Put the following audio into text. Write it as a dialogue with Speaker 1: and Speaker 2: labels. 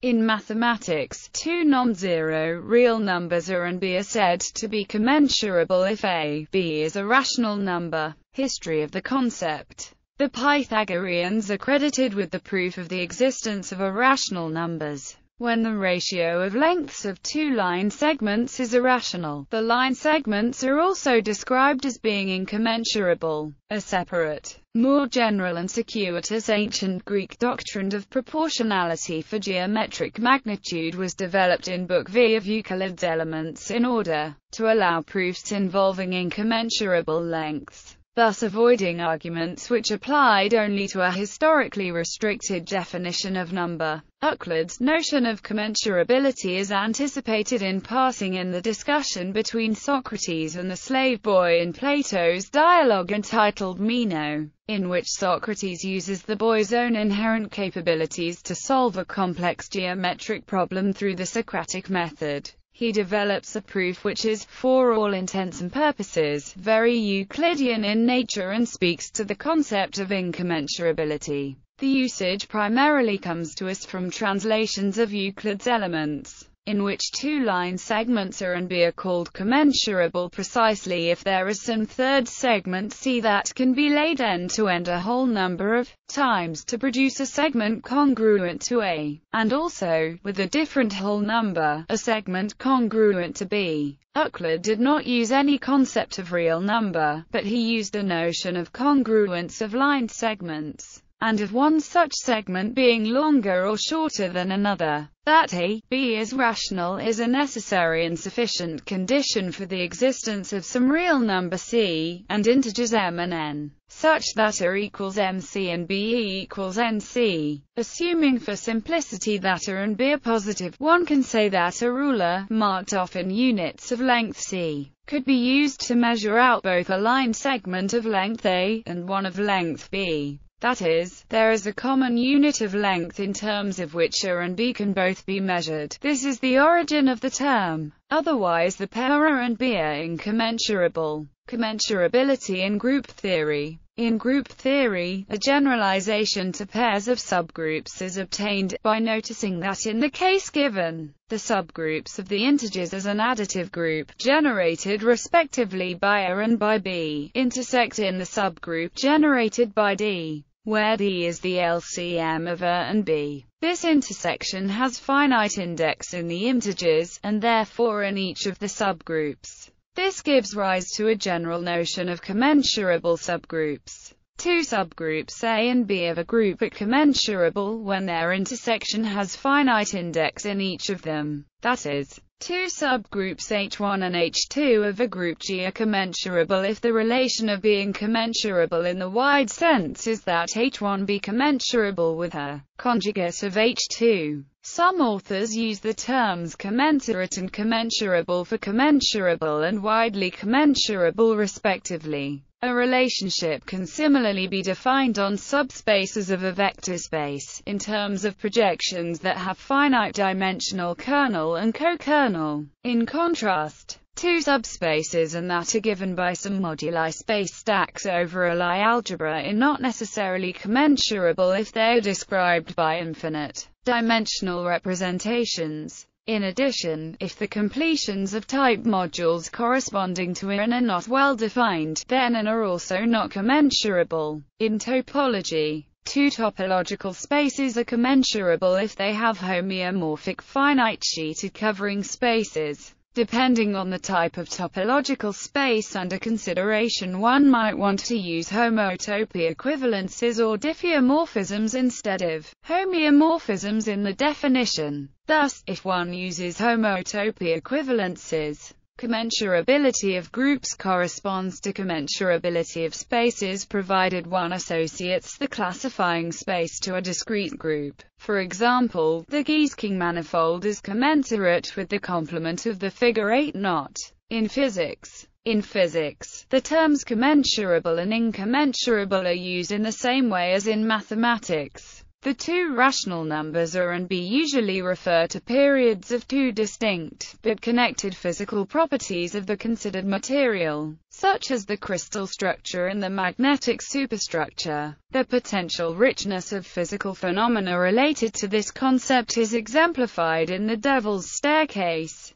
Speaker 1: In mathematics, two non-zero real numbers A and B are said to be commensurable if A, B is a rational number. History of the concept The Pythagoreans are credited with the proof of the existence of irrational numbers. When the ratio of lengths of two line segments is irrational, the line segments are also described as being incommensurable. A separate, more general and circuitous ancient Greek doctrine of proportionality for geometric magnitude was developed in Book V of Euclid's Elements in order to allow proofs involving incommensurable lengths thus avoiding arguments which applied only to a historically restricted definition of number. Euclid's notion of commensurability is anticipated in passing in the discussion between Socrates and the slave boy in Plato's dialogue entitled Meno, in which Socrates uses the boy's own inherent capabilities to solve a complex geometric problem through the Socratic method he develops a proof which is, for all intents and purposes, very Euclidean in nature and speaks to the concept of incommensurability. The usage primarily comes to us from translations of Euclid's Elements in which two line segments A and B are called commensurable precisely if there is some third segment C that can be laid end to end a whole number of times to produce a segment congruent to A, and also, with a different whole number, a segment congruent to B. Euclid did not use any concept of real number, but he used a notion of congruence of line segments and of one such segment being longer or shorter than another. That a, b is rational is a necessary and sufficient condition for the existence of some real number c, and integers m and n, such that a equals mc and b equals nc. Assuming for simplicity that a and b are positive, one can say that a ruler, marked off in units of length c, could be used to measure out both a line segment of length a, and one of length b. That is, there is a common unit of length in terms of which A and B can both be measured. This is the origin of the term. Otherwise the pair A and B are incommensurable. Commensurability in group theory in group theory, a generalization to pairs of subgroups is obtained, by noticing that in the case given, the subgroups of the integers as an additive group, generated respectively by A and by B, intersect in the subgroup generated by D where D is the LCM of A and B. This intersection has finite index in the integers, and therefore in each of the subgroups. This gives rise to a general notion of commensurable subgroups. Two subgroups A and B of a group are commensurable when their intersection has finite index in each of them. That is, Two subgroups H1 and H2 of a group G are commensurable if the relation of being commensurable in the wide sense is that H1 be commensurable with her conjugate of H2. Some authors use the terms commensurate and commensurable for commensurable and widely commensurable respectively. A relationship can similarly be defined on subspaces of a vector space, in terms of projections that have finite-dimensional kernel and co-kernel. In contrast, two subspaces and that are given by some moduli space stacks over a Lie algebra are not necessarily commensurable if they are described by infinite dimensional representations. In addition, if the completions of type modules corresponding to an are not well defined, then an are also not commensurable. In topology, two topological spaces are commensurable if they have homeomorphic finite sheeted covering spaces. Depending on the type of topological space under consideration one might want to use homotopy equivalences or diffeomorphisms instead of homeomorphisms in the definition. Thus, if one uses homotopy equivalences, Commensurability of groups corresponds to commensurability of spaces provided one associates the classifying space to a discrete group. For example, the Gieseking manifold is commensurate with the complement of the figure 8 knot. In physics, in physics, the terms commensurable and incommensurable are used in the same way as in mathematics. The two rational numbers A and B usually refer to periods of two distinct, but connected physical properties of the considered material, such as the crystal structure and the magnetic superstructure. The potential richness of physical phenomena related to this concept is exemplified in the Devil's Staircase.